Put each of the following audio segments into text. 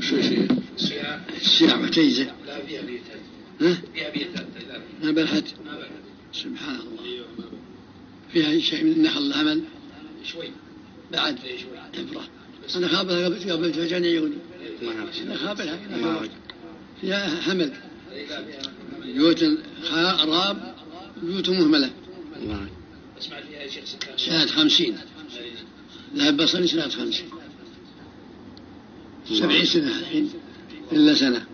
شيخ؟ الصيام الصيام تجزئ لا فيها بيت ها؟ فيها بيت ما بلحت سبحان الله فيها شيء من نخل العمل شوي بعد عبرة أنا خابها قبل قبل ما نعرف. أنا خابها ما فيها حمل بيوت خراب بيوت مهملة ما اسمع فيها شيخ سنة خمسين إيه. ذهب بصري سنة خمسين سبعين سنة. الحين إلا سنة.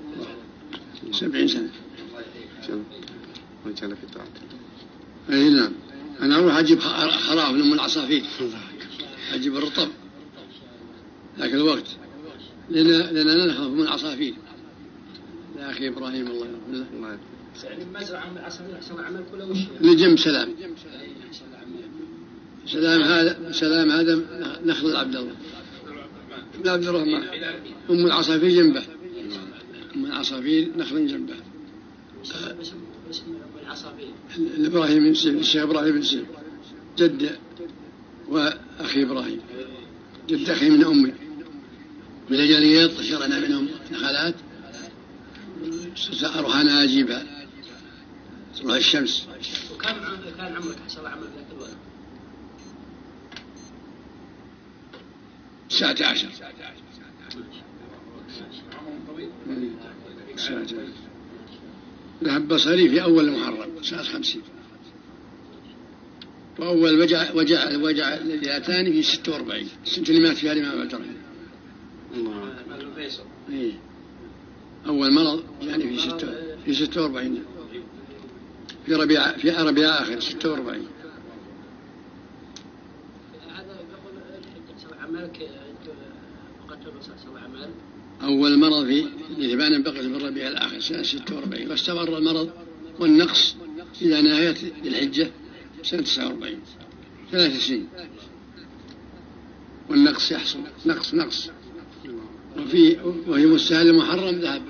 سبعين سنة؟ وجعل في طاعته أي نعم. أنا أروح أجيب خراف من العصافير. أجيب الرطب. ذاك الوقت. لأن لأننا نخاف من العصافير. يا أخي إبراهيم الله. يعني مزرعة من أحسن أحسن عمل كله وش؟ لجنب سلام. سلام. هذا سلام هذا نخل عبد الله. ابن عبد الرحمن أم العصافير جنبه. أم العصافير نخل جنبه. الإبراهيم بن سيف. الشيخ إبراهيم بن سيف. جد وأخي إبراهيم. جد أخي من أمي. من أجل يطشرنا منهم نخلات أروح أنا أجيبها. تروح الشمس. وكم كان عمرك حصل عمل ذاك الوقت؟ الساعة عشر. ذهب بصري في أول محرم ساعة خمسين. وأول وجع وجع وجع الذي أتاني في 46 السنة اللي مات فيها الإمام عبد الرحمن الله. إيه. أول مرض يعني في ستة في 46 في ربيع في ربيع آخر 46 عمل أول مرض في لثمان بقية من ربيع الآخر سنة 46 واستمر المرض والنقص إلى نهاية ذي الحجة سنة 49 ثلاث سنين. والنقص يحصل. نقص نقص. وفي وفي مستهل المحرم ذهب.